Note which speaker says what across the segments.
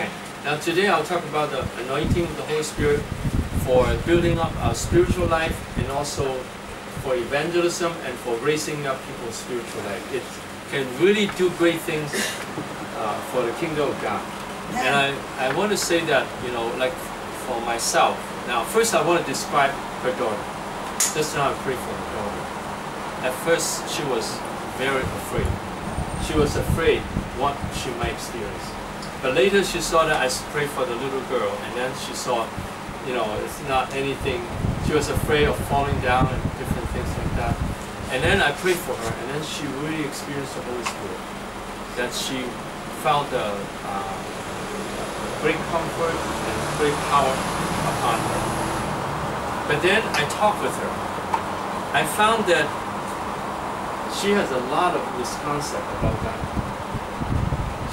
Speaker 1: Okay. Now today I'll talk about the anointing of the Holy Spirit for building up our spiritual life and also for evangelism and for raising up people's spiritual life. It can really do great things uh, for the kingdom of God. And I, I want to say that, you know, like for myself. Now, first I want to describe her daughter. Just now I pray for her daughter. At first she was very afraid. She was afraid what she might experience. But later she saw that I prayed for the little girl and then she saw, you know, it's not anything. She was afraid of falling down and different things like that. And then I prayed for her and then she really experienced the Holy Spirit. That she felt the uh, great comfort and great power upon her. But then I talked with her. I found that she has a lot of misconception about God.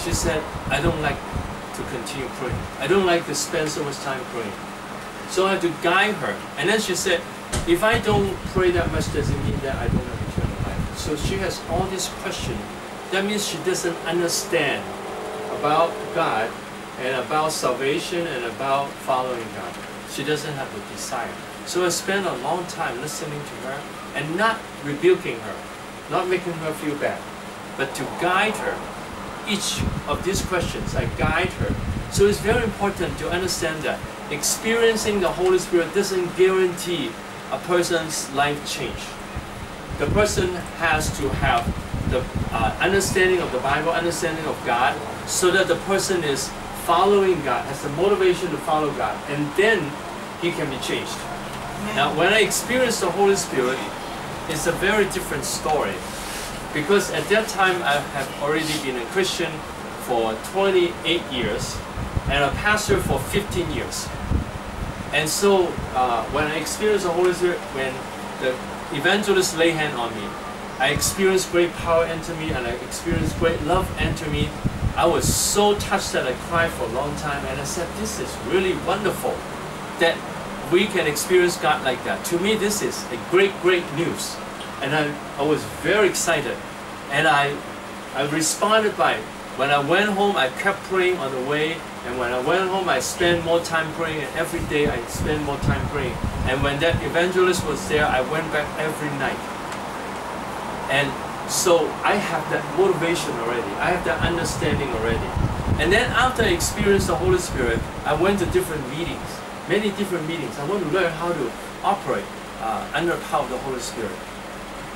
Speaker 1: She said, I don't like to continue praying. I don't like to spend so much time praying. So I had to guide her. And then she said, if I don't pray that much, does it mean that I don't have eternal life? So she has all these questions. That means she doesn't understand about God and about salvation and about following God. She doesn't have the desire. So I spent a long time listening to her and not rebuking her, not making her feel bad, but to guide her. Each of these questions, I guide her. So it's very important to understand that experiencing the Holy Spirit doesn't guarantee a person's life change. The person has to have the uh, understanding of the Bible, understanding of God, so that the person is following God, has the motivation to follow God, and then he can be changed. Now, when I experience the Holy Spirit, it's a very different story. Because at that time, I have already been a Christian for 28 years and a pastor for 15 years. And so, uh, when I experienced the Holy Spirit, when the evangelist lay hand on me, I experienced great power enter me and I experienced great love enter me. I was so touched that I cried for a long time and I said, this is really wonderful that we can experience God like that. To me, this is a great, great news. And I, I was very excited. And I, I responded by, when I went home, I kept praying on the way. And when I went home, I spent more time praying. And every day, I spent more time praying. And when that evangelist was there, I went back every night. And so I have that motivation already. I have that understanding already. And then after I experienced the Holy Spirit, I went to different meetings, many different meetings. I want to learn how to operate uh, under the power of the Holy Spirit.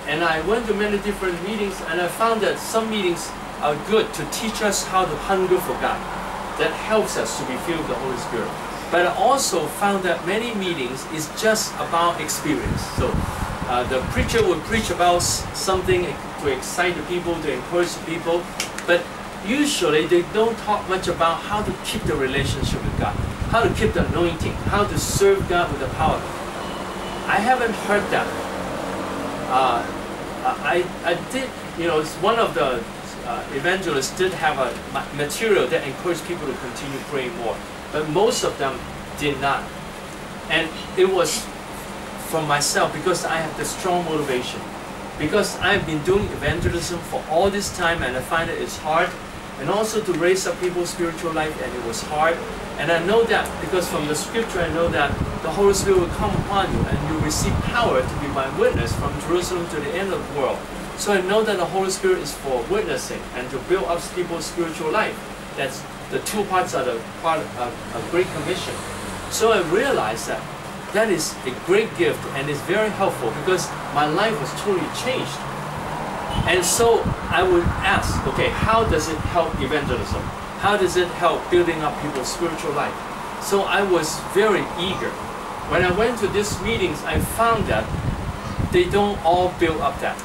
Speaker 1: And I went to many different meetings and I found that some meetings are good to teach us how to hunger for God. That helps us to be filled with the Holy Spirit. But I also found that many meetings is just about experience. So uh, the preacher would preach about something to excite the people, to encourage the people, but usually they don't talk much about how to keep the relationship with God, how to keep the anointing, how to serve God with the power. I haven't heard that. Uh, I, I did, you know, one of the uh, evangelists did have a material that encouraged people to continue praying more, but most of them did not. And it was from myself because I have the strong motivation. Because I've been doing evangelism for all this time and I find it's hard and also to raise up people's spiritual life and it was hard. And I know that because from the scripture I know that the Holy Spirit will come upon you and you receive power to be my witness from Jerusalem to the end of the world. So I know that the Holy Spirit is for witnessing and to build up people's spiritual life. That's the two parts are the part of a Great Commission. So I realized that that is a great gift and it's very helpful because my life was totally changed. And so I would ask, okay, how does it help evangelism? How does it help building up people's spiritual life? So I was very eager. When I went to these meetings, I found that they don't all build up that.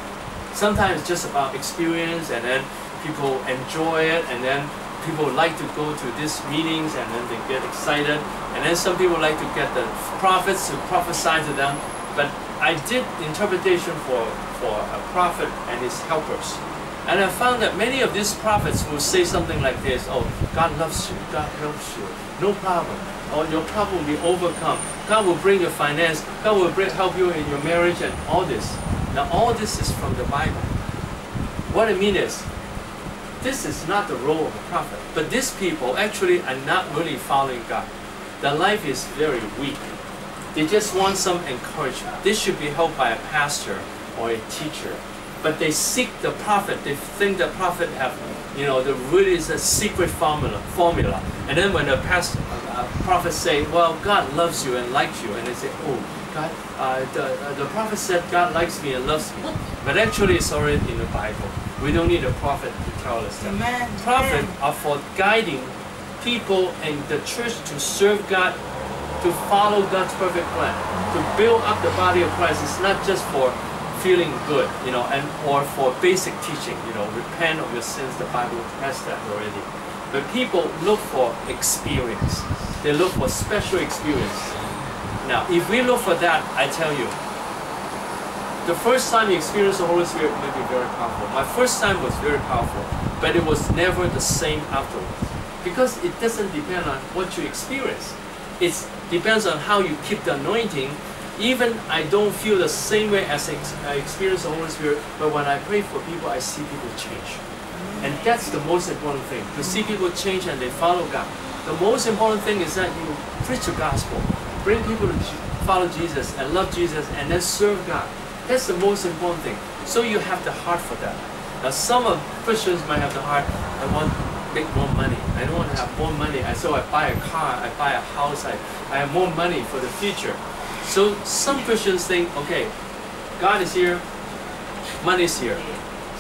Speaker 1: Sometimes just about experience and then people enjoy it and then people like to go to these meetings and then they get excited. And then some people like to get the prophets to prophesy to them. But I did interpretation for, for a prophet and his helpers. And I found that many of these prophets will say something like this, oh, God loves you, God helps you, no problem. Or your problem will be overcome. God will bring your finance, God will bring, help you in your marriage and all this. Now all this is from the Bible. What I mean is, this is not the role of a prophet. But these people actually are not really following God. Their life is very weak. They just want some encouragement. This should be held by a pastor or a teacher. But they seek the prophet. They think the prophet have, you know, the really is a secret formula. Formula. And then when the pastor, uh, prophet say, well, God loves you and likes you, and they say, oh, God, uh, the, uh, the prophet said God likes me and loves me. But actually, it's already in the Bible. We don't need a prophet to tell us that.
Speaker 2: Amen.
Speaker 1: Prophets are for guiding people and the church to serve God, to follow God's perfect plan, to build up the body of Christ. It's not just for feeling good, you know, and or for basic teaching, you know, repent of your sins. The Bible has that already. But people look for experience. They look for special experience. Now, if we look for that, I tell you, the first time you experience the Holy Spirit may be very powerful. My first time was very powerful, but it was never the same afterwards. Because it doesn't depend on what you experience. It depends on how you keep the anointing. Even I don't feel the same way as I experience the Holy Spirit, but when I pray for people, I see people change. And that's the most important thing, to see people change and they follow God. The most important thing is that you preach the gospel, bring people to follow Jesus and love Jesus and then serve God. That's the most important thing. So you have the heart for that. Now some of Christians might have the heart, I want to make more money. I don't want to have more money. So I buy a car, I buy a house, I, I have more money for the future. So some Christians think, okay, God is here, money is here.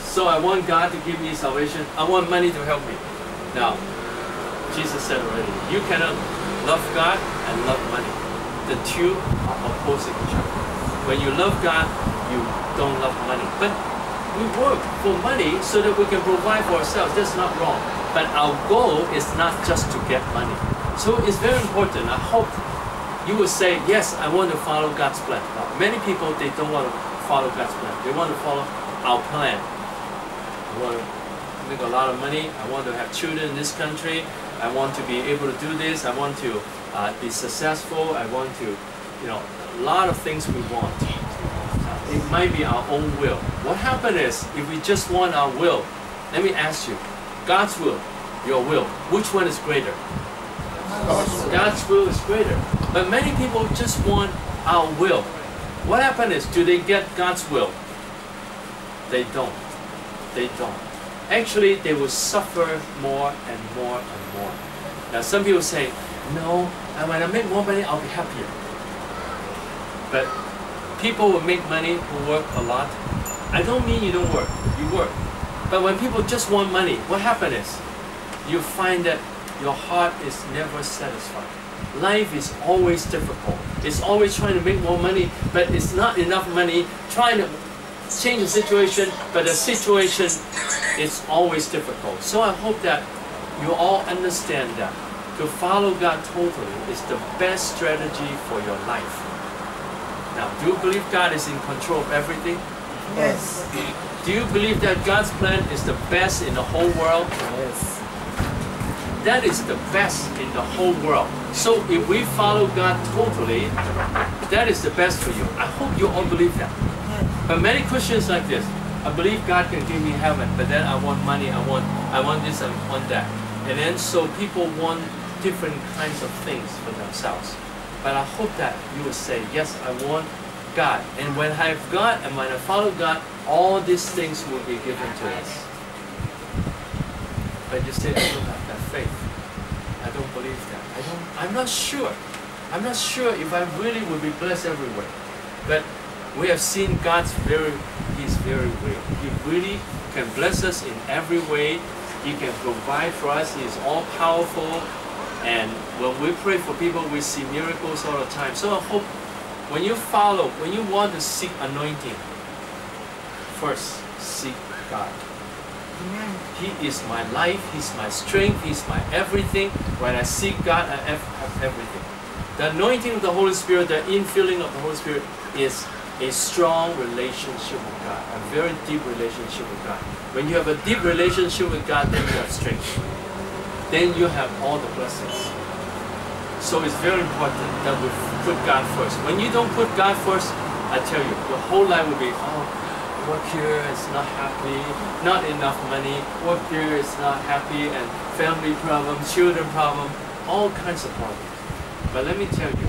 Speaker 1: So I want God to give me salvation. I want money to help me. Now, Jesus said already, you cannot love God and love money. The two are opposing each other. When you love God, you don't love money. But we work for money so that we can provide for ourselves. That's not wrong. But our goal is not just to get money. So it's very important. I hope you will say, yes, I want to follow God's plan. Now, many people, they don't want to follow God's plan. They want to follow our plan. I want to make a lot of money. I want to have children in this country. I want to be able to do this. I want to uh, be successful. I want to, you know, a lot of things we want it might be our own will. What happens is, if we just want our will, let me ask you, God's will, your will, which one is greater? God's will is greater. But many people just want our will. What happens is, do they get God's will? They don't. They don't. Actually, they will suffer more and more and more. Now, some people say, no, and when I make more money, I'll be happier. But people who make money who work a lot. I don't mean you don't work, you work. But when people just want money, what happens is you find that your heart is never satisfied. Life is always difficult. It's always trying to make more money, but it's not enough money. Trying to change the situation, but the situation is always difficult. So I hope that you all understand that to follow God totally is the best strategy for your life. Now, do you believe God is in control of everything?
Speaker 2: Yes.
Speaker 1: Do you believe that God's plan is the best in the whole world?
Speaker 2: Yes.
Speaker 1: That is the best in the whole world. So if we follow God totally, that is the best for you. I hope you all believe that. But many Christians like this. I believe God can give me heaven, but then I want money, I want I want this, I want that. And then so people want different kinds of things for themselves. But I hope that you will say, yes, I want God. And when I have God and when I follow God, all these things will be given to us. But you say, I don't have faith. I don't believe that. I don't I'm not sure. I'm not sure if I really will be blessed everywhere. But we have seen God's very He's very real. He really can bless us in every way. He can provide for us. He is all powerful. And when we pray for people, we see miracles all the time. So I hope when you follow, when you want to seek anointing, first seek God. He is my life, He's my strength, He's my everything. When I seek God, I have have everything. The anointing of the Holy Spirit, the infilling of the Holy Spirit is a strong relationship with God, a very deep relationship with God. When you have a deep relationship with God, then you have strength. Then you have all the blessings. So it's very important that we put God first. When you don't put God first, I tell you, your whole life will be, oh, work here is not happy, not enough money, work here is not happy, and family problem, children problem, all kinds of problems. But let me tell you,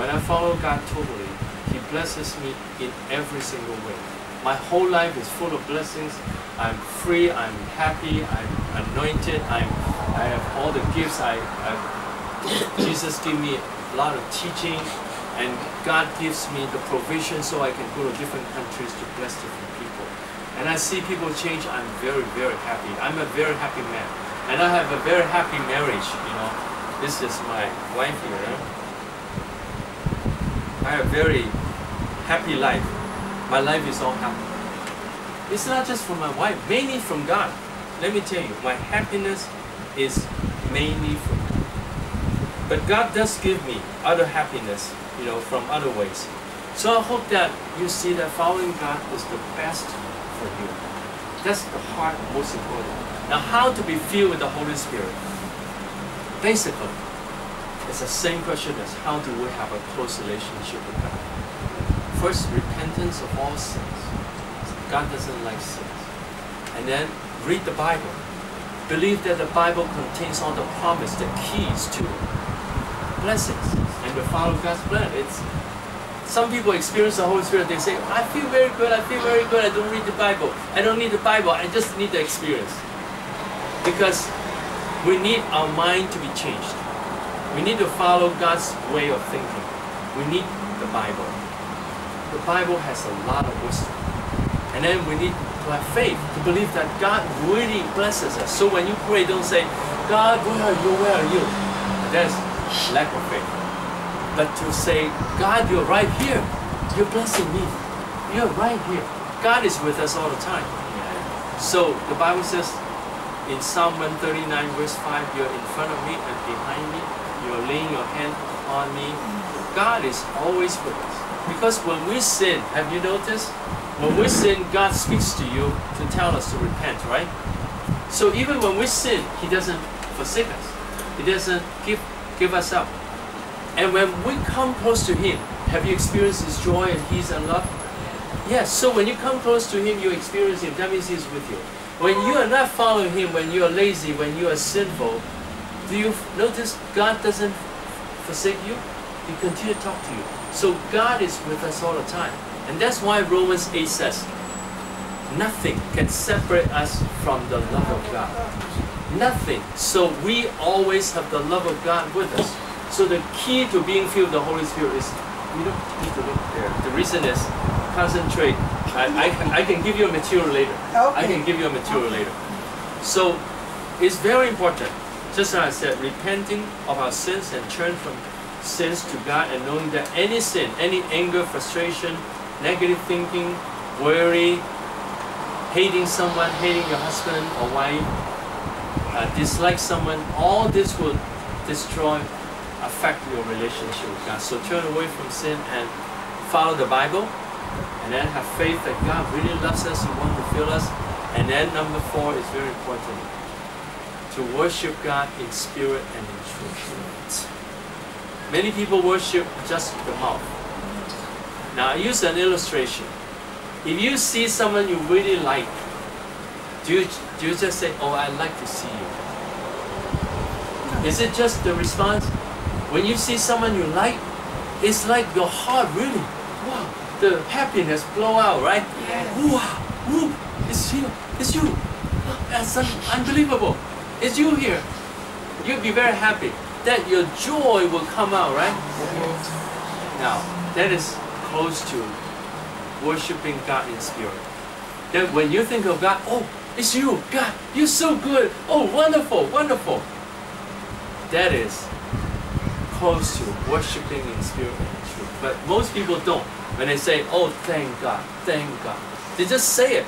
Speaker 1: when I follow God totally, He blesses me in every single way. My whole life is full of blessings. I'm free, I'm happy, I'm anointed, I'm, I have all the gifts. I, I Jesus gave me a lot of teaching, and God gives me the provision so I can go to different countries to bless different people. And I see people change, I'm very, very happy. I'm a very happy man. And I have a very happy marriage, you know. This is my wife here. I have a very happy life. My life is all happy. It's not just from my wife, mainly from God. Let me tell you, my happiness is mainly from God. But God does give me other happiness, you know, from other ways. So I hope that you see that following God is the best for you. That's the heart most important. Now how to be filled with the Holy Spirit? Basically, it's the same question as how do we have a close relationship with God? First, repentance of all sins. God doesn't like sins. And then read the Bible. Believe that the Bible contains all the promise, the keys to blessings, to follow God's plan. It's some people experience the Holy Spirit. They say, "I feel very good. I feel very good. I don't read the Bible. I don't need the Bible. I just need the experience." Because we need our mind to be changed. We need to follow God's way of thinking. We need the Bible. The Bible has a lot of wisdom. And then we need to have faith to believe that God really blesses us. So when you pray, don't say, God, where are you? Where are you? That's lack of faith. But to say, God, you're right here. You're blessing me. You're right here. God is with us all the time. So the Bible says in Psalm 139, verse 5, you're in front of me and behind me. You're laying your hand on me. God is always with us. Because when we sin, have you noticed? When we sin, God speaks to you to tell us to repent, right? So even when we sin, He doesn't forsake us. He doesn't give give us up. And when we come close to Him, have you experienced His joy and His love? Yes. So when you come close to Him, you experience Him. That means He's with you. When you are not following Him, when you are lazy, when you are sinful, do you notice God doesn't forsake you? He continue to talk to you. So God is with us all the time. And that's why Romans 8 says, nothing can separate us from the love of God. Nothing. So we always have the love of God with us. So the key to being filled with the Holy Spirit is you don't need to look there. The reason is concentrate. I, I, I can give you a material later.
Speaker 2: Okay.
Speaker 1: I can give you a material later. So it's very important. Just as I said, repenting of our sins and turn from sins to God and knowing that any sin, any anger, frustration, negative thinking, worry, hating someone, hating your husband or wife, uh, dislike someone, all this will destroy, affect your relationship with God. So turn away from sin and follow the Bible, and then have faith that God really loves us, He wants to fill us. And then number four is very important to worship God in spirit and in truth. Many people worship just the mouth. Now, I use an illustration. If you see someone you really like, do you, do you just say, Oh, I'd like to see you? Is it just the response? When you see someone you like, it's like your heart really, wow, the happiness blow out, right?
Speaker 2: Yes.
Speaker 1: Wow, woo, it's you, it's you. That's un- unbelievable. It's you here. You'll be very happy. That your joy will come out, right? Now, that is close to worshiping God in spirit. That when you think of God, oh, it's you, God, you're so good. Oh, wonderful, wonderful. That is close to worshiping in spirit and truth. But most people don't. When they say, oh, thank God, thank God, they just say it.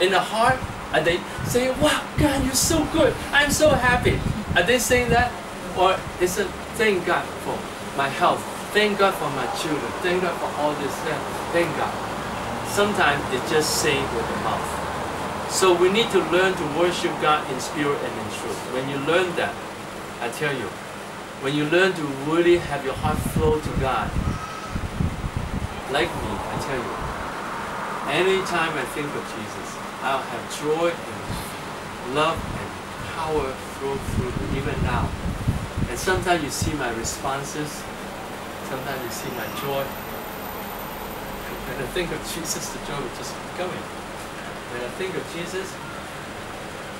Speaker 1: In the heart, are they saying, wow, God, you're so good. I'm so happy. Are they saying that? Or is it, thank God for my health. Thank God for my children. Thank God for all this. Thank God. Sometimes it's just saying with the mouth. So we need to learn to worship God in spirit and in truth. When you learn that, I tell you, when you learn to really have your heart flow to God, like me, I tell you, Anytime I think of Jesus, I'll have joy and love and power flow through me, even now. And sometimes you see my responses, sometimes you see my joy. When I think of Jesus, the joy will just keep going. When I think of Jesus,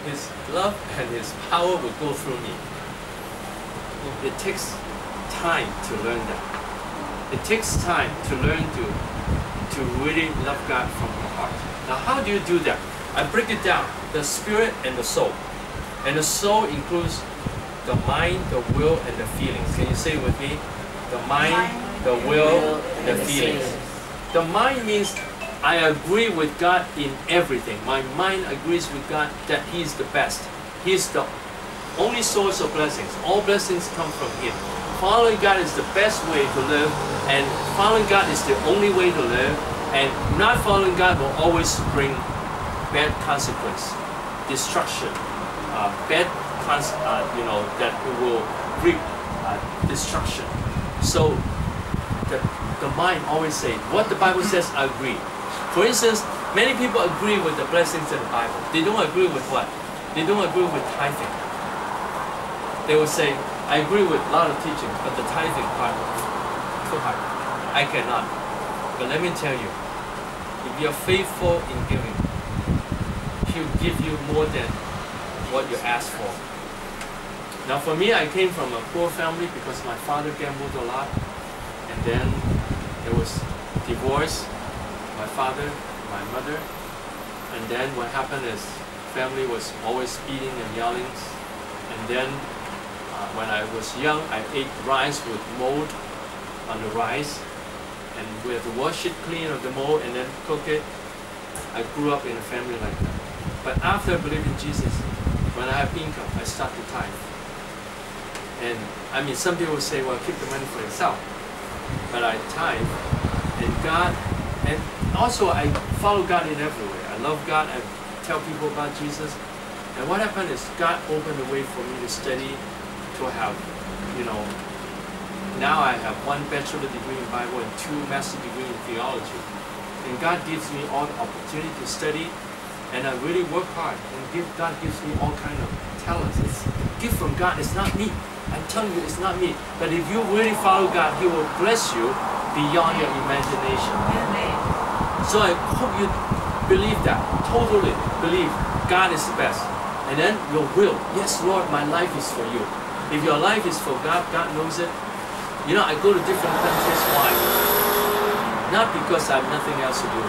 Speaker 1: His love and His power will go through me. It takes time to learn that. It takes time to learn to to really love God from your heart. Now, how do you do that? I break it down: the spirit and the soul. And the soul includes the mind, the will, and the feelings. Can you say it with me? The mind, the will, and the feelings. The mind means I agree with God in everything. My mind agrees with God that He is the best. He is the only source of blessings. All blessings come from Him. Following God is the best way to live, and following God is the only way to live. And not following God will always bring bad consequence, destruction, uh, bad cons- uh, you know that will reap uh, destruction. So the, the mind always say what the Bible says. I agree. For instance, many people agree with the blessings in the Bible. They don't agree with what? They don't agree with tithing. They will say, I agree with a lot of teaching, but the tithing part too hard. I cannot. But let me tell you, if you're faithful in giving, He'll give you more than what you ask for. Now for me, I came from a poor family because my father gambled a lot, and then there was divorce, my father, my mother, and then what happened is family was always beating and yelling, and then when I was young, I ate rice with mold on the rice, and we had to wash it clean of the mold and then cook it. I grew up in a family like that. But after believing Jesus, when I have income, I start to tithe. And I mean, some people say, well, keep the money for yourself. But I tithe, and God, and also I follow God in every way. I love God. I tell people about Jesus. And what happened is God opened the way for me to study, to have, you know, now I have one bachelor degree in Bible and two master degree in theology. And God gives me all the opportunity to study, and I really work hard. And give, God gives me all kind of talents. It's a gift from God. It's not me. I'm telling you, it's not me. But if you really follow God, He will bless you beyond your imagination. So I hope you believe that. Totally believe God is the best. And then your will. Yes, Lord, my life is for you. If your life is for God, God knows it. You know, I go to different countries. Why? Not because I have nothing else to do,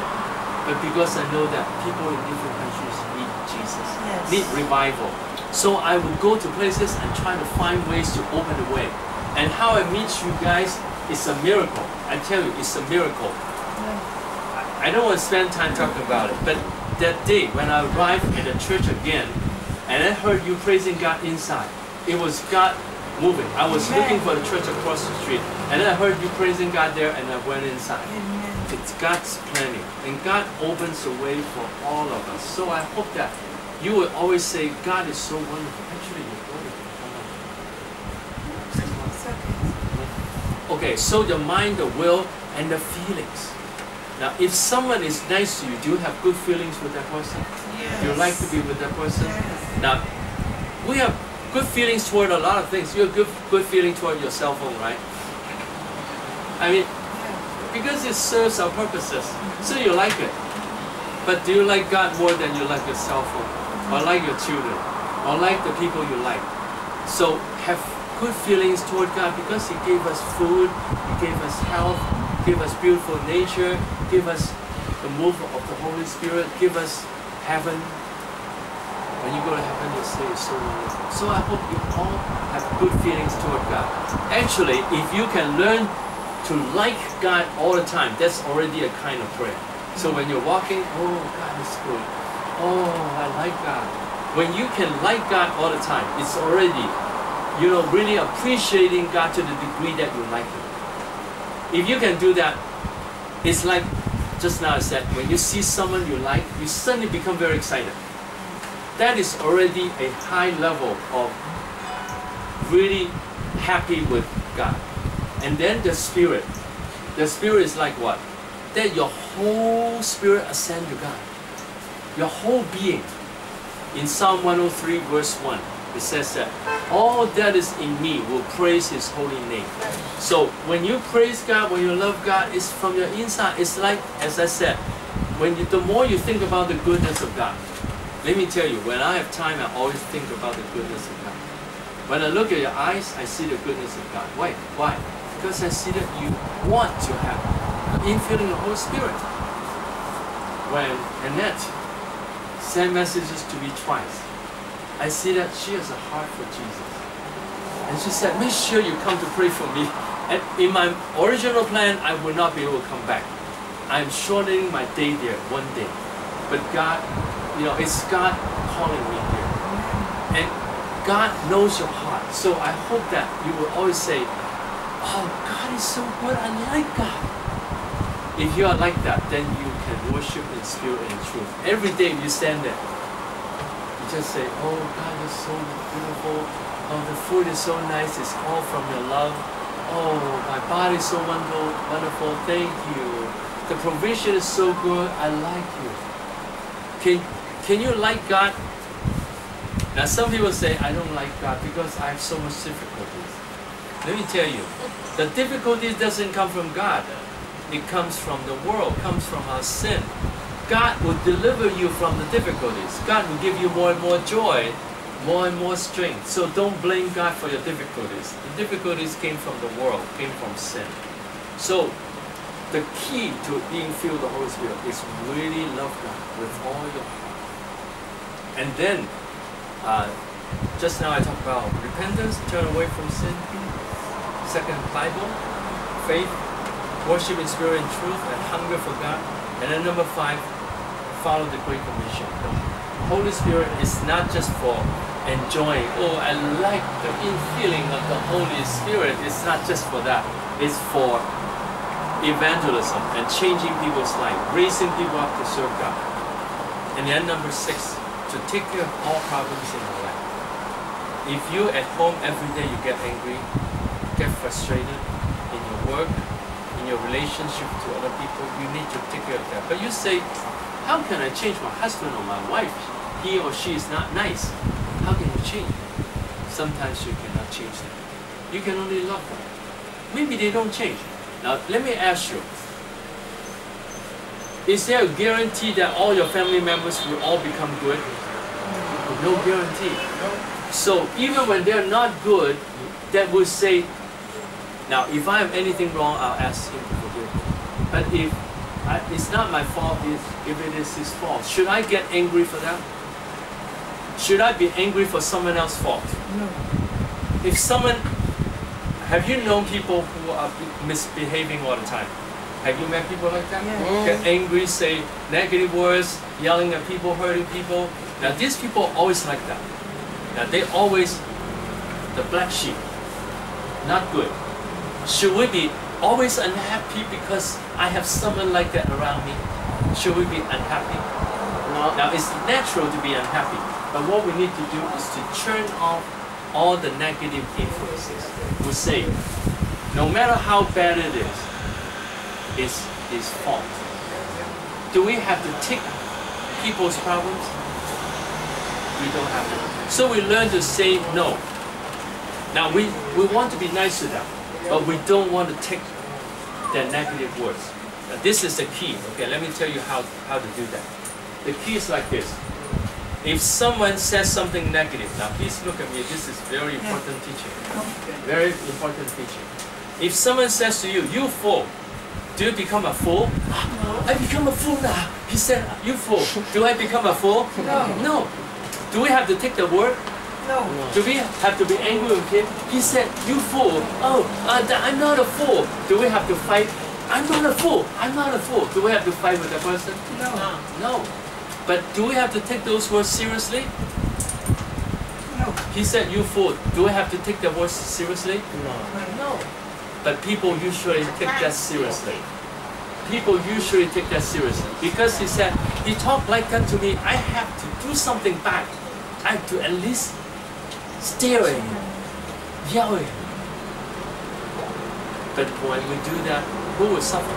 Speaker 1: but because I know that people in different countries need Jesus,
Speaker 2: Yes.
Speaker 1: need revival. So I will go to places and try to find ways to open the way. And how I meet you guys is a miracle. I tell you, it's a miracle. I don't want to spend time talking about it, but that day when I arrived at the church again, and I heard you praising God inside, it was God moving. I was
Speaker 2: Amen.
Speaker 1: looking for the church across the street, and then I heard you praising God there, and I went inside.
Speaker 2: Amen.
Speaker 1: It's God's planning, and God opens the way for all of us. So I hope that you will always say, God is so wonderful. Actually, you're wonderful. Come on.
Speaker 2: It's okay.
Speaker 1: Okay, so the mind, the will, and the feelings. Now, if someone is nice to you, do you have good feelings with that person?
Speaker 2: Yes.
Speaker 1: Do you like to be with that person?
Speaker 2: Yes.
Speaker 1: Now, we have good feelings toward a lot of things. You have good, good feeling toward your cell phone, right? I mean, because it serves our purposes, so you like it. But do you like God more than you like your cell phone, or like your children, or like the people you like? So have good feelings toward God because He gave us food, He gave us health, gave us beautiful nature, give us the move of the Holy Spirit, give us heaven. When you go to heaven, you'll it's so wonderful. So I hope you all have good feelings toward God. Actually, if you can learn to like God all the time, that's already a kind of prayer. So when you're walking, oh, God is good. Oh, I like God. When you can like God all the time, it's already, you know, really appreciating God to the degree that you like Him. If you can do that, it's like just now I said, when you see someone you like, you suddenly become very excited. That is already a high level of really happy with God. And then the spirit. The spirit is like what? that your whole spirit ascend to God. Your whole being. In Psalm 103, verse 1, it says that all that is in me will praise his holy name. So when you praise God, when you love God, it's from your inside. It's like, as I said, when you, the more you think about the goodness of God, let me tell you, when I have time, I always think about the goodness of God. When I look at your eyes, I see the goodness of God. Why? Why? Because I see that you want to have infilling of the Holy Spirit. When Annette sent messages to me twice, I see that she has a heart for Jesus. And she said, make sure you come to pray for me. And in my original plan, I would not be able to come back. I'm shortening my day there one day. But God, you know, it's God calling me here. And God knows your heart. So I hope that you will always say, Oh, God is so good. I like God. If you are like that, then you can worship in spirit and truth. Every day you stand there, you just say, Oh, God is so beautiful. Oh, the food is so nice. It's all from your love. Oh, my body is so wonderful. Wonderful. Thank you. The provision is so good. I like you. Can, can you like God? Now, some people say, I don't like God because I have so much difficulties. Let me tell you, the difficulties doesn't come from God. It comes from the world, comes from our sin. God will deliver you from the difficulties. God will give you more and more joy, more and more strength. So don't blame God for your difficulties. The difficulties came from the world, came from sin. So the key to being filled with the Holy Spirit is really love God with all your heart. And then, uh, just now I talked about repentance, turn away from sin. Second, Bible, faith, worship in spirit and truth, and hunger for God. And then number five, follow the Great Commission. The Holy Spirit is not just for enjoying, oh, I like the feeling of the Holy Spirit. It's not just for that. It's for evangelism and changing people's life, raising people up to serve God. And then number six, to take care of all problems in your life. If you at home every day you get angry, get frustrated in your work, in your relationship to other people, you need to take care of that. But you say, how can I change my husband or my wife? He or she is not nice. How can you change? Sometimes you cannot change them. You can only love them. Maybe they don't change. Now, let me ask you Is there a guarantee that all your family members will all become good? No guarantee. So, even when they're not good, that would say, Now, if I have anything wrong, I'll ask him to forgive me. But if I, it's not my fault, if, if it is his fault, should I get angry for that? Should I be angry for someone else's fault?
Speaker 2: No.
Speaker 1: If someone, have you known people who are misbehaving all the time? Have you met people like that?
Speaker 2: Yeah.
Speaker 1: Get angry, say negative words, yelling at people, hurting people. Now these people are always like that. Now they always the black sheep, not good. Should we be always unhappy because I have someone like that around me? Should we be unhappy?
Speaker 2: No.
Speaker 1: Now it's natural to be unhappy, but what we need to do is to turn off all the negative influences. We say, no matter how bad it is, it's his fault. Do we have to take people's problems? We don't have to. So we learn to say no. Now we, we want to be nice to them, but we don't want to take their negative words. Now this is the key. Okay, let me tell you how, how to do that. The key is like this. If someone says something negative, now please look at me, this is very important teaching. Very important teaching. If someone says to you, you fool, do you become a fool? No. I become a fool now. He said, you fool. Do I become a fool?
Speaker 2: No.
Speaker 1: No. Do we have to take the word?
Speaker 2: No.
Speaker 1: Do we have to be angry with him? He said, you fool. Oh, uh, I'm not a fool. Do we have to fight? I'm not a fool. I'm not a fool. Do we have to fight with that person?
Speaker 2: No.
Speaker 1: No. But do we have to take those words seriously?
Speaker 2: No.
Speaker 1: He said, you fool. Do we have to take the words seriously? No. No. But people usually take that seriously. People usually take that seriously. Because he said, he talked like that to me, I have to do something back. I have to at least stare at him, yell at him. But when we do that, who will suffer?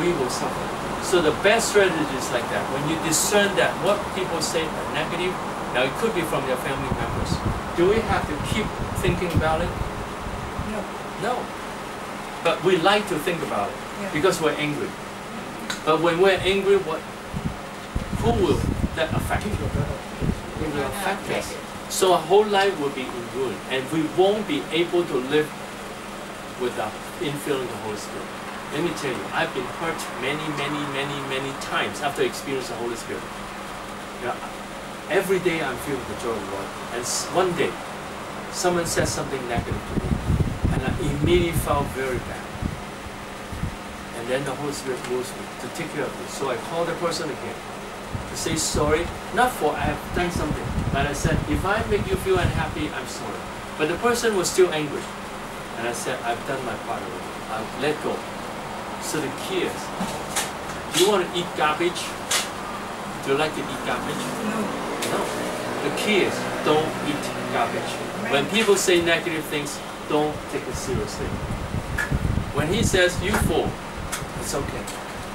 Speaker 1: we will suffer. So the best strategy is like that. When you discern that what people say are negative, now it could be from their family members. Do we have to keep thinking about it?
Speaker 2: No.
Speaker 1: No. But we like to think about it
Speaker 2: Yeah.
Speaker 1: because we're angry. But when we're angry, what? Who will that affect? Will affect us. So our whole life will be in ruin, and we won't be able to live without infilling the Holy Spirit. Let me tell you, I've been hurt many, many, many, many times after experiencing the Holy Spirit. You know, every day I'm filled with the joy of the Lord, and one day someone said something negative to me, and I immediately felt very bad. And then the Holy Spirit moves me to take care of this. So I called the person again say sorry, not for I have done something, but I said, if I make you feel unhappy, I'm sorry. But the person was still angry. And I said, I've done my part already. I'll let go. So the key is, do you want to eat garbage? Do you like to eat garbage?
Speaker 2: No.
Speaker 1: No. The key is, don't eat garbage. When people say negative things, don't take it seriously. When he says, you fool, it's okay.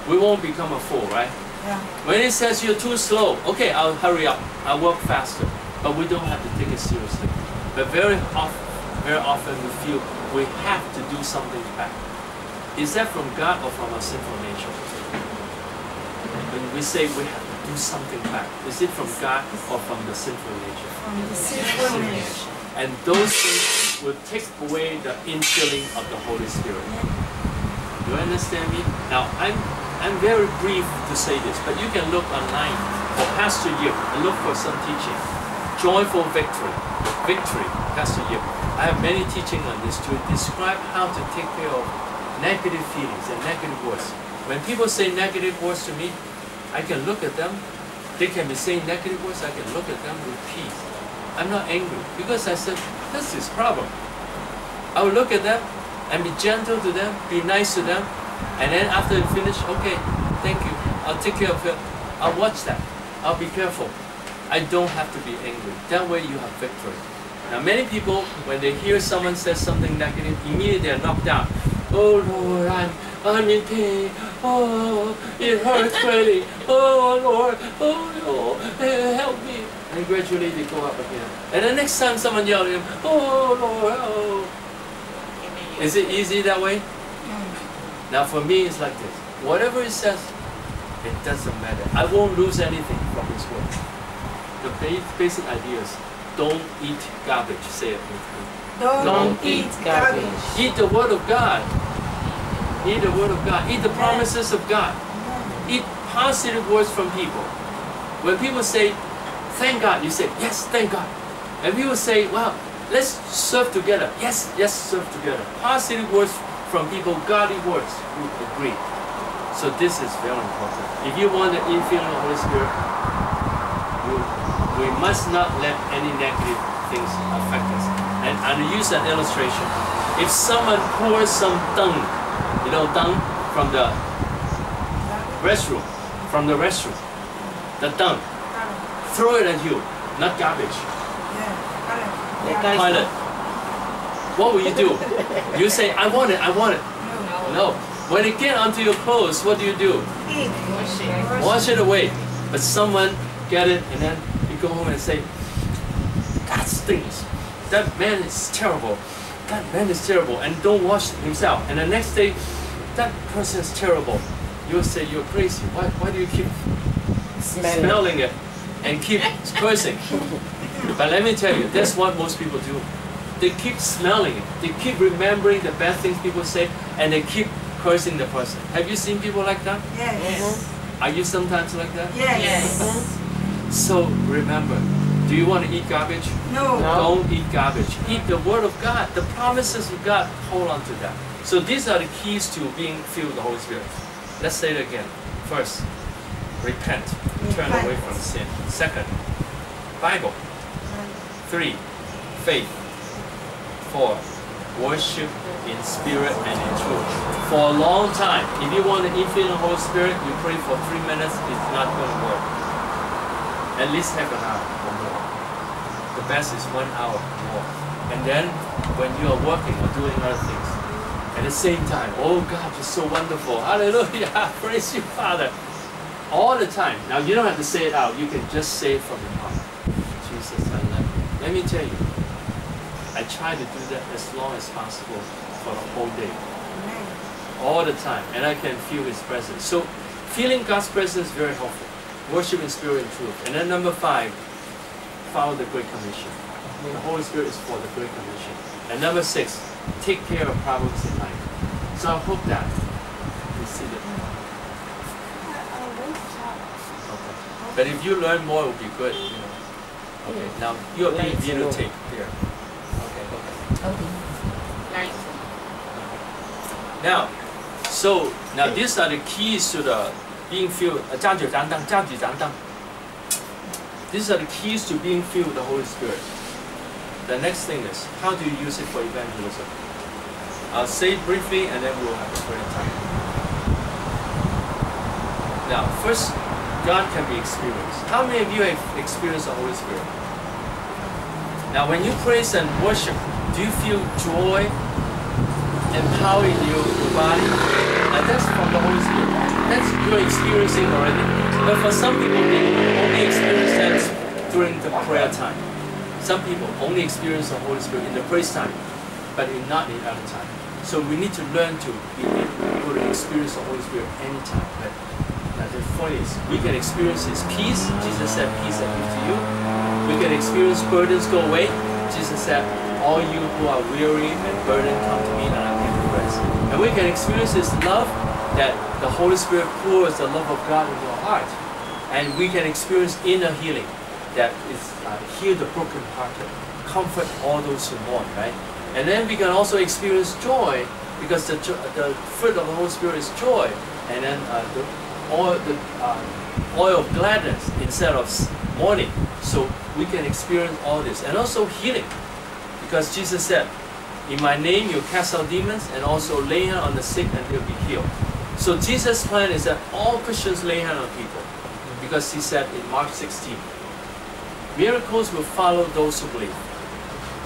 Speaker 1: We won't become a fool, right?
Speaker 2: Yeah.
Speaker 1: When it says you're too slow, okay, I'll hurry up. I'll work faster. But we don't have to take it seriously. But very often, very often we feel we have to do something back. Is that from God or from our sinful nature? When we say we have to do something back, is it from God or from the sinful nature?
Speaker 2: From the sinful nature.
Speaker 1: And those things will take away the infilling of the Holy Spirit. Do you understand me? Now, I'm, I'm very brief to say this, but you can look online for Pastor Yip and look for some teaching. Joyful victory. Victory, Pastor Yip. I have many teaching on this to describe how to take care of negative feelings and negative words. When people say negative words to me, I can look at them. They can be saying negative words. I can look at them with peace. I'm not angry because I said, this is problem. I will look at them and be gentle to them, be nice to them, and then after you finish, okay, thank you, I'll take care of it. I'll watch that. I'll be careful. I don't have to be angry. That way you have victory. Now many people, when they hear someone says something negative, immediately they're knocked down. Oh Lord, I'm I'm in pain. Oh, it hurts really. Oh Lord, oh Lord, help me. And gradually they go up again. And the next time someone yells at them, oh Lord, oh. Is it easy that way?
Speaker 2: Mm.
Speaker 1: Now for me, it's like this. Whatever it says, it doesn't matter. I won't lose anything from His word. The ba- basic idea is don't eat garbage. Say it with me.
Speaker 2: Don't,
Speaker 3: Don't
Speaker 2: eat
Speaker 3: eat
Speaker 2: garbage.
Speaker 3: garbage.
Speaker 1: Eat the word of God. Eat the word of God. Eat the promises of God. Eat positive words from people. When people say, thank God, you say, yes, thank God. And people say, well, let's serve together. Yes, yes, serve together. Positive words from people, godly words, we agree. So this is very important. If you want the infilling of the Holy Spirit, you, we must not let any negative things affect us. And I'll use an illustration. If someone pours some dung, you know, dung from the restroom, from the restroom, the dung, throw it at you, not garbage,
Speaker 2: Yeah.
Speaker 3: The
Speaker 2: Garbage.
Speaker 3: guy-
Speaker 1: toilet. What will you do? You say, I want it, I want it.
Speaker 2: No.
Speaker 1: No. When it get onto your clothes, what do you do?
Speaker 2: Eat. Wash
Speaker 1: Wash it away. But someone get it and then you go home and say, that stinks. That man is terrible. That man is terrible. And don't wash himself. And the next day, that person is terrible. You'll say, you're crazy. Why, why do you keep
Speaker 3: Smelling.
Speaker 1: smelling it and keep cursing? But let me tell you, that's what most people do. They keep smelling it. They keep remembering the bad things people say and they keep cursing the person. Have you seen people like that?
Speaker 2: Yes. Uh-huh.
Speaker 1: Are you sometimes like that?
Speaker 2: Yes. yes. Uh-huh.
Speaker 1: So remember, do you want to eat garbage?
Speaker 2: No.
Speaker 3: No.
Speaker 1: Don't eat garbage. Eat the word of God, the promises of God. Hold on to that. So these are the keys to being filled with the Holy Spirit. Let's say it again. First, repent. Turn away from sin. Second, Bible. Three, faith. Four, worship in spirit and in truth. For a long time, if you want the Holy Spirit, you pray for three minutes, it's not going to work. At least half an hour or more. The best is one hour or more. And then when you are working or doing other things, At the same time, oh God, you're so wonderful. Hallelujah. Praise you, Father. All the time. Now you don't have to say it out. You can just say it from your heart. Jesus, I love you. Let me tell you, try to do that as long as possible for the whole day. All the time. And I can feel his presence. So feeling God's presence is very helpful. Worship in spirit and truth. And then number five, follow the Great Commission. The Holy Spirit is for the Great Commission. And number six, take care of problems in life. So I hope that you see that. Okay. But if you learn more, it will be good. You know. Okay. Now you are being
Speaker 3: Like to know.
Speaker 1: videotaped here. Okay. Okay.
Speaker 2: Nice.
Speaker 1: Now, so now these are the keys to the being filled. Uh, these are the keys to being filled with the Holy Spirit. The next thing is, how do you use it for evangelism? I'll say it briefly and then we'll have a prayer time. Now, first, God can be experienced. How many of you have experienced the Holy Spirit? Now, when you praise and worship, do you feel joy, empower in your, body? And that's from the Holy Spirit. That's you're experiencing already. But for some people, they only experience that during the prayer time. Some people only experience the Holy Spirit in the praise time, but not in other time. So we need to learn to be able to experience the Holy Spirit anytime. But the point is, we can experience His peace. Jesus said, "Peace I give to you." We can experience burdens go away. Jesus said, "All you who are weary and burdened, come to me, and I'll give you rest." And we can experience this love, that the Holy Spirit pours the love of God in your heart, and we can experience inner healing, that is uh, heal the brokenhearted, comfort all those who mourn, right? And then we can also experience joy, because the the fruit of the Holy Spirit is joy, and then uh, the oil the uh, oil of gladness instead of mourning. So we can experience all this, and also healing, because Jesus said, "In my name you cast out demons, and also lay hand on the sick, and they'll be healed." So Jesus' plan is that all Christians lay hand on people, because He said in Mark 16, miracles will follow those who believe.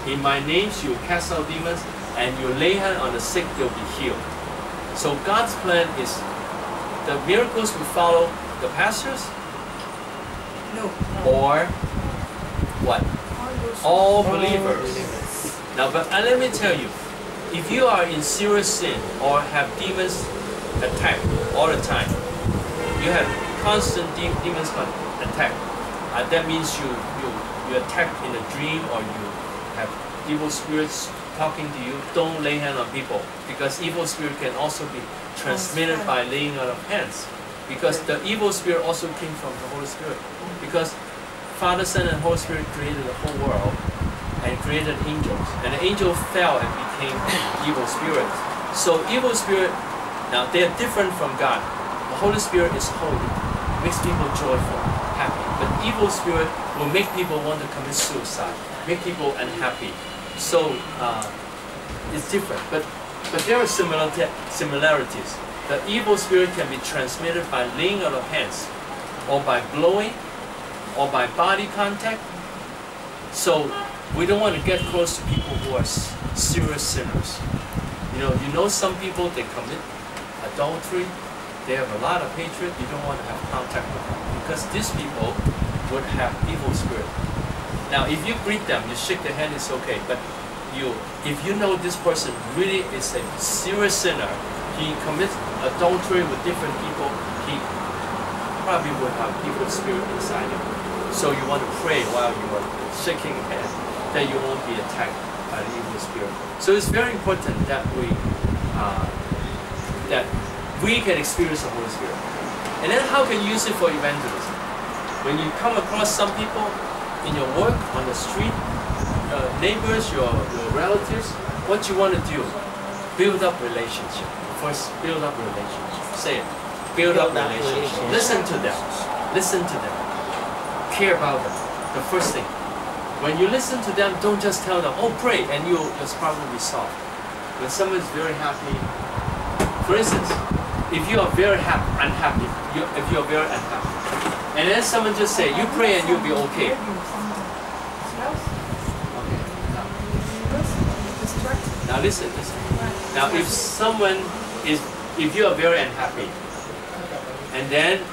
Speaker 1: In my name you cast out demons, and you lay hand on the sick, they'll be healed. So God's plan is the miracles will follow the pastors
Speaker 2: No.
Speaker 1: or what?
Speaker 2: All
Speaker 1: All believers. Now, but uh, let me tell you, if you are in serious sin or have demons attack all the time, you have constant de- demons attack. Uh, that means you you you attack in a dream or you have evil spirits talking to you. Don't lay hand on people because evil spirit can also be transmitted by laying on of hands. Because the evil spirit also came from the Holy Spirit. Because Father, Son, and Holy Spirit created the whole world and created angels. And the angel fell and became evil spirits. So evil spirit, now they are different from God. The Holy Spirit is holy, makes people joyful, happy. But evil spirit will make people want to commit suicide, make people unhappy. So uh, it's different. But but there are similarity, similarities. The evil spirit can be transmitted by laying on of hands, or by blowing, or by body contact. So we don't want to get close to people who are serious sinners. You know, you know some people they commit adultery, they have a lot of hatred. You don't want to have contact with them because these people would have evil spirit. Now, if you greet them, you shake their hand, it's okay. But you, if you know this person really is a serious sinner, he commits adultery with different people, he probably would have evil spirit inside him. So you want to pray while you are shaking hands that you won't be attacked by the evil spirit. So it's very important that we uh, that we can experience the Holy Spirit. And then how can you use it for evangelism? When you come across some people in your work, on the street, uh, neighbors, your, your relatives, what you want to do, build up relationship. First, build up relationship. Say it. Build, up
Speaker 3: up
Speaker 1: relationship.
Speaker 3: relationship.
Speaker 1: Listen to them. Listen to them. Care about them. The first thing. When you listen to them, don't just tell them, oh, pray, and you, your problem will be solved. When someone is very happy, for instance, if you are very happy, unhappy, you, if you are very unhappy, and then someone just say, you pray and you'll be okay. Okay. now, Now listen, listen. Now if someone is, if you are very unhappy, and then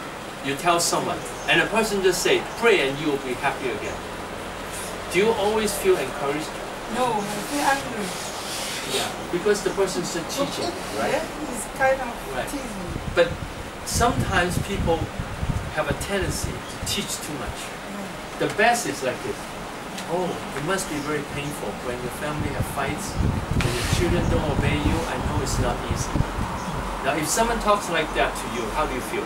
Speaker 1: you tell someone, and a person just say, pray and you will be happy again. Do you always feel encouraged?
Speaker 2: No, I feel angry.
Speaker 1: Yeah. Because the person is just teaching, right?
Speaker 2: Yeah, he's kind of
Speaker 1: Right.
Speaker 2: teasing.
Speaker 1: But sometimes people have a tendency to teach too much. Mm. The best is like this. Oh, it must be very painful when your family have fights, when your children don't obey you. I know it's not easy. Now, if someone talks like that to you, how do you feel?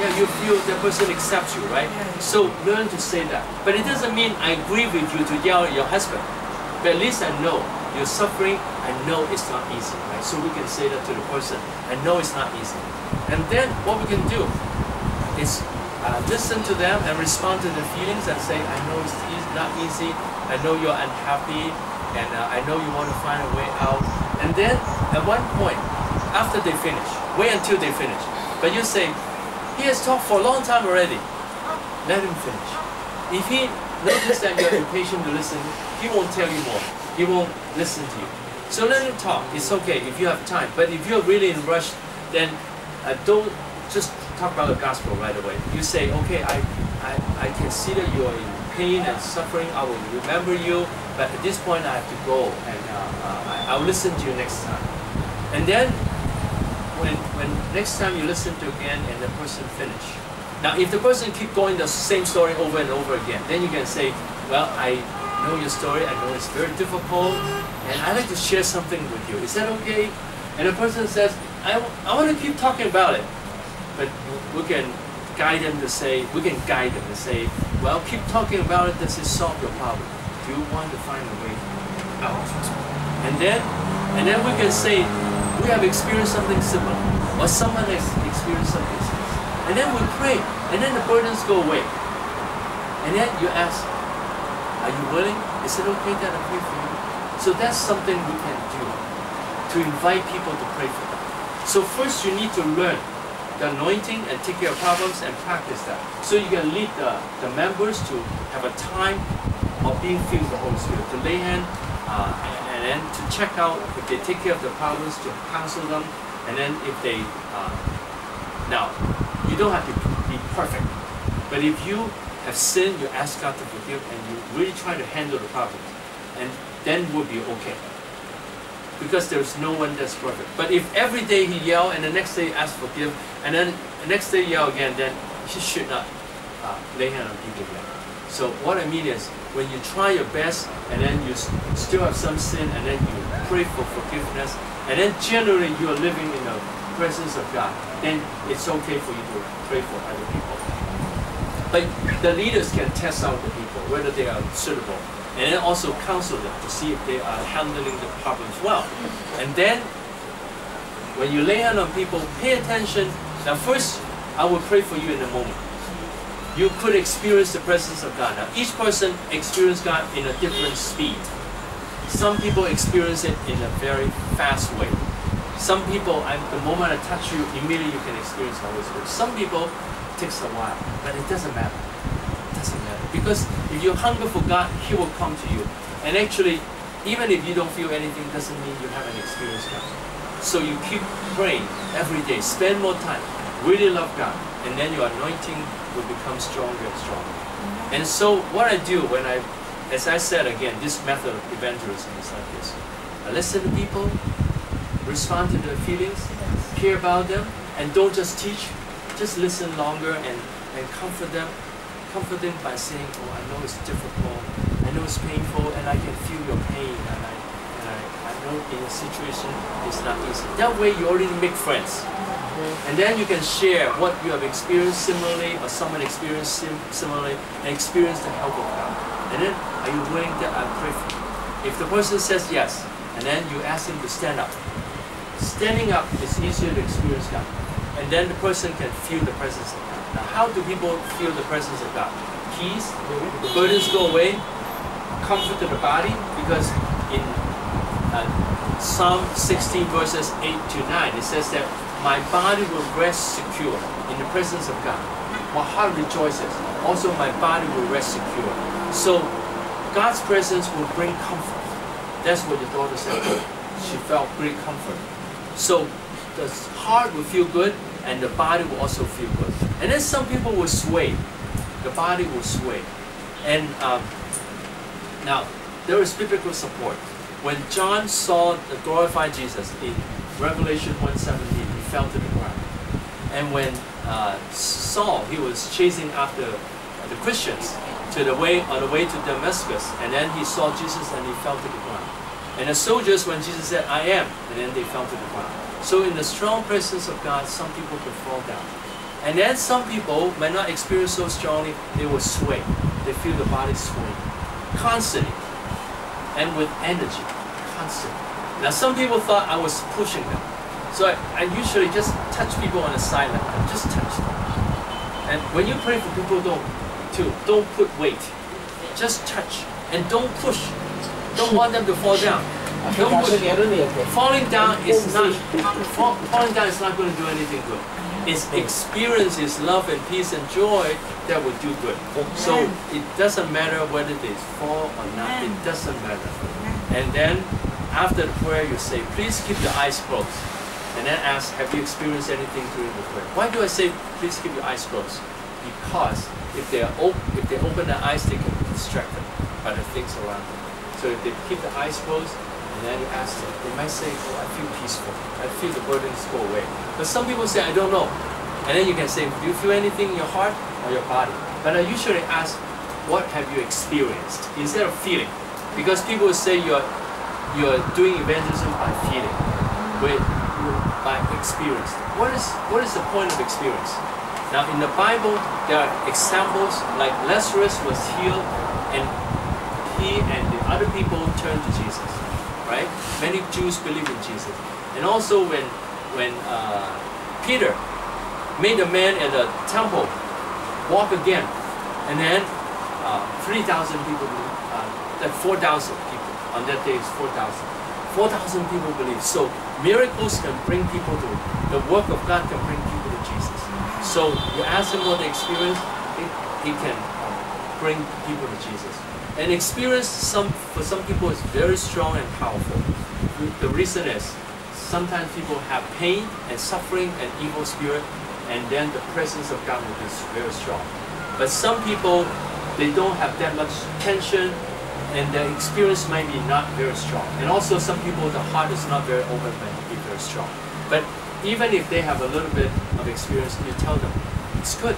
Speaker 1: Yeah, you feel the person accepts you, right? So learn to say that. But it doesn't mean I agree with you to yell at your husband. But at least I know you're suffering. I know it's not easy, right? So we can say that to the person. I know it's not easy. And then what we can do is uh, listen to them and respond to their feelings and say, I know it's not easy. I know you're unhappy, and uh, I know you want to find a way out. And then at one point, after they finish, wait until they finish. But you say, he has talked for a long time already. Let him finish. If he notices that you're impatient to listen, he won't tell you more. He won't listen to you. So let him talk. It's okay if you have time. But if you're really in a rush, then uh, don't just talk about the gospel right away. You say, okay, I, I, I can see that you are in pain and suffering. I will remember you. But at this point, I have to go, and uh, uh, I- I'll listen to you next time. And then when, next time you listen to again and the person finish. Now, if the person keep going the same story over and over again, then you can say, well, I know your story, I know it's very difficult, and I'd like to share something with you. Is that okay? And the person says, I, I want to keep talking about it. But we can guide them to say, we can guide them to say, well, keep talking about it, does it solve your problem? Do you want to find a way out? And then, and then we can say, we have experienced something similar, or someone has experienced something similar. And then we pray, and then the burdens go away. And then you ask, are you willing? Is it okay that I pray for you? So that's something we can do to invite people to pray for them. So first you need to learn the anointing and take care of problems and practice that. So you can lead the, the members to have a time of being filled with the Holy Spirit, to lay hand uh, and, then to check out if they take care of the problems, to counsel them, and then if they, uh, now, you don't have to be perfect, but if you have sinned, you ask God to forgive, and you really try to handle the problem, and then we'll be okay because there's no one that's perfect. But if every day he yell and the next day ask forgive and then the next day yell again, then he should not uh, lay hand on people again. So what I mean is when you try your best and then you still have some sin and then you pray for forgiveness and then generally you are living in the presence of God, then it's okay for you to pray for other people. But the leaders can test out the people whether they are suitable, and then also counsel them to see if they are handling the problems well. And then, when you lay hand on people, pay attention. Now, first, I will pray for you in a moment. You could experience the presence of God. Now, each person experience God in a different speed. Some people experience it in a very fast way. Some people, I, the moment I touch you, immediately you can experience the Holy Spirit. Some people, it takes a while, but it doesn't matter. It doesn't matter. Because if you hunger for God, He will come to you. And actually, even if you don't feel anything, doesn't mean you haven't experienced God. So you keep praying every day. Spend more time. Really love God. And then your anointing will become stronger and stronger. Mm-hmm. And so what I do when I, as I said again, this method of evangelism is like this. I listen to people, respond to their feelings, care about them, and don't just teach. Just listen longer and, and comfort them. Comfort them by saying, oh, I know it's difficult, I know it's painful, and I can feel your pain, and I, and I, I know in a situation it's not easy. That way you already make friends. And then you can share what you have experienced similarly or someone experienced sim- similarly and experience the help of God. And then are you willing that I pray for you? If the person says yes, and then you ask him to stand up. Standing up is easier to experience God. And then the person can feel the presence of God. Now how do people feel the presence of God? Peace, the burdens go away, comfort to the body, because in uh, Psalm 16 verses 8 to 9, it says that my body will rest secure in the presence of God. My heart rejoices. Also, my body will rest secure. So, God's presence will bring comfort. That's what your daughter said. She felt great comfort. So the heart will feel good and the body will also feel good. And then some people will sway. The body will sway. And um, now, there is biblical support. When John saw the glorified Jesus in Revelation 1:17, he fell to the ground. And when uh, Saul, he was chasing after the Christians to the way on the way to Damascus, and then he saw Jesus and he fell to the ground. And the soldiers, when Jesus said, "I am," and then they fell to the ground. So in the strong presence of God, some people could fall down. And then some people might not experience so strongly, they will sway. They feel the body swaying constantly and with energy, constantly. Now some people thought I was pushing them. So I, I usually just touch people on the side like that, just touch them. And when you pray for people, don't, too, don't put weight. Just touch and don't push. Don't want them to fall down. Don't push. Falling down is not fall, falling down is not going to do anything good. It's experience, it's love and peace and joy that will do good. So it doesn't matter whether they fall or not. It doesn't matter. And then after the prayer, you say, please keep your eyes closed. And then ask, have you experienced anything during the prayer? Why do I say, please keep your eyes closed? Because if they are op- if they open their eyes, they can be distracted by the things around them. So if they keep the eyes closed, and then you ask them, they might say, oh, I feel peaceful. I feel the burdens go away. But some people say, I don't know. And then you can say, do you feel anything in your heart or your body? But I usually ask, what have you experienced instead of feeling? Because people say you're you're doing evangelism by feeling, with by experience. What is what is the point of experience? Now in the Bible there are examples like Lazarus was healed and he and the other people turned to Jesus. Right? Many Jews believe in Jesus. And also when when uh, Peter made the man at the temple walk again, and then uh, 3,000 people, uh, like 4,000 people. On that day, it's 4,000. 4,000 people believe. So miracles can bring people to, the work of God can bring people to Jesus. So you ask him what the experience, he, he can bring people to Jesus. And experience some for some people is very strong and powerful. The reason is sometimes people have pain and suffering and evil spirit, and then the presence of God will be very strong. But some people they don't have that much tension and the experience might be not very strong. And also some people the heart is not very open might be very strong. But even if they have a little bit of experience, you tell them, it's good.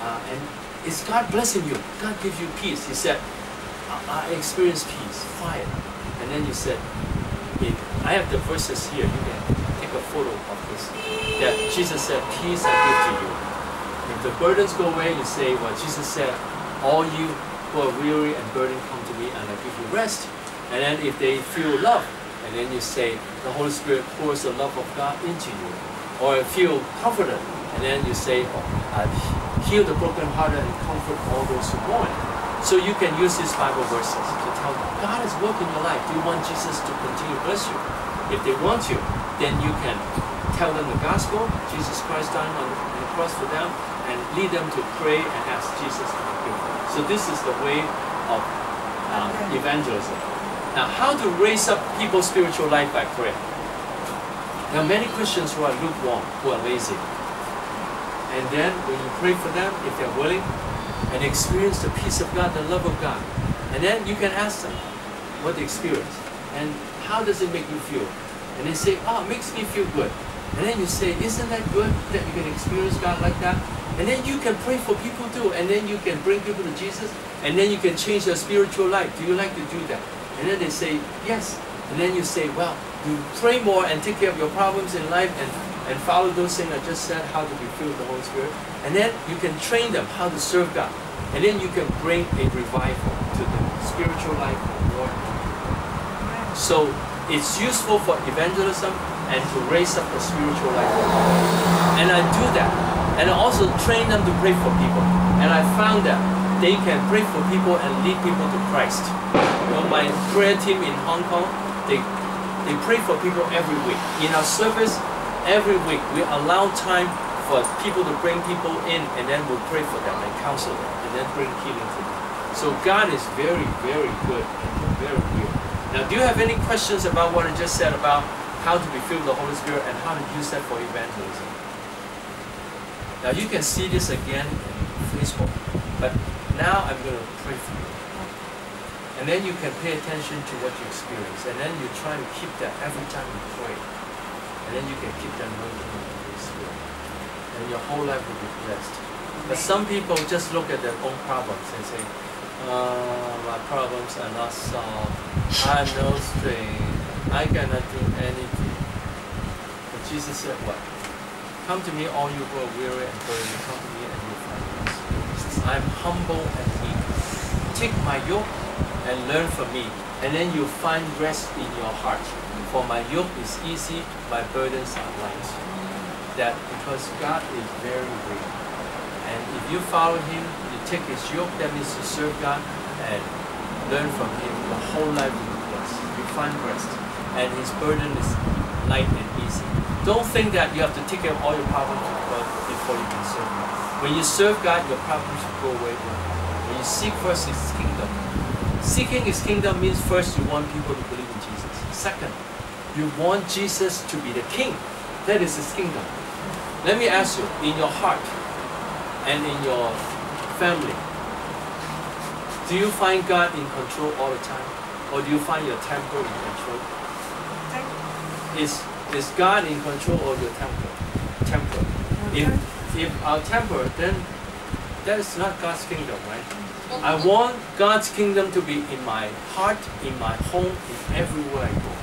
Speaker 1: Uh, and it's God blessing you. God gives you peace. He said, I, I experience peace, fire. And then you said, I have the verses here, you can take a photo of this. That Jesus said, peace I give to you. If the burdens go away, you say, well, Jesus said, all you who are weary and burdened come to me and I give you rest. And then if they feel love, and then you say, the Holy Spirit pours the love of God into you. Or feel comforted, and then you say, uh, heal the brokenhearted and comfort all those who mourn. So you can use these Bible verses to tell them, God is working in your life. Do you want Jesus to continue to bless you? If they want you, then you can tell them the gospel, Jesus Christ dying on the cross for them, and lead them to pray and ask Jesus to forgive them. So this is the way of um, evangelism. Now, how to raise up people's spiritual life by prayer? There are many Christians who are lukewarm, who are lazy. And then when you pray for them, if they're willing, and experience the peace of God, the love of God, and then you can ask them what they experience and how does it make you feel. And they say, oh, it makes me feel good. And then you say, isn't that good that you can experience God like that? And then you can pray for people too. And then you can bring people to Jesus. And then you can change their spiritual life. Do you like to do that? And then they say, yes. And then you say, well, you pray more and take care of your problems in life and, and follow those things I just said, how to be filled with the Holy Spirit. And then you can train them how to serve God. And then you can bring a revival to the spiritual life of the Lord. So it's useful for evangelism and to raise up the spiritual life. And I do that. And also train them to pray for people. And I found that they can pray for people and lead people to Christ. You know, my prayer team in Hong Kong, they they pray for people every week. In our service, every week we allow time for people to bring people in and then we'll pray for them and counsel them and then bring healing to them. So God is very, very good and very real. Now Do you have any questions about what I just said about how to be filled with the Holy Spirit and how to use that for evangelism? Now you can see this again in Facebook, but now I'm going to pray for you. And then you can pay attention to what you experience, and then you try to keep that every time you pray. And then you can keep that anointing of the Holy Spirit. And your whole life will be blessed. But some people just look at their own problems and say, uh, my problems are not solved. I have no strength. I cannot do anything. But Jesus said what? Come to me, all you who are weary and burdened. Come to me and you'll find rest. I am humble and meek. Take my yoke and learn from me, and then you'll find rest in your heart. For my yoke is easy, my burdens are light. That because God is very real. And if you follow Him, you take His yoke, that means to serve God and learn from Him, your whole life will be blessed. You find rest. And His burden is light and easy. Don't think that you have to take care of all your problems before you can serve God. When you serve God, your problems will go away. When you seek first His kingdom, seeking His kingdom means first you want people to believe in Jesus. Second, you want Jesus to be the king. That is His kingdom. Let me ask you, in your heart and in your family, do you find God in control all the time? Or do you find your temper in control? Is is God in control of your temper? Temper. If if our temper, then that is not God's kingdom, right? I want God's kingdom to be in my heart, in my home, in everywhere I go.